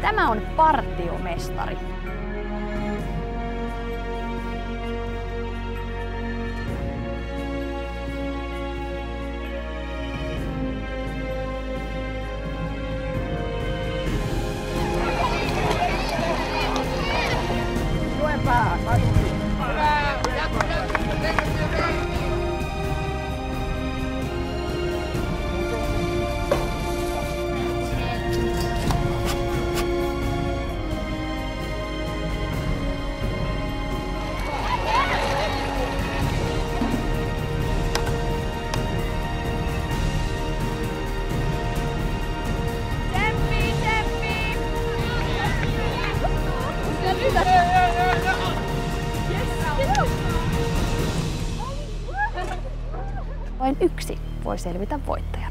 Tämä on partiomestari. Tuen Vain yksi voi selvitä voittajana.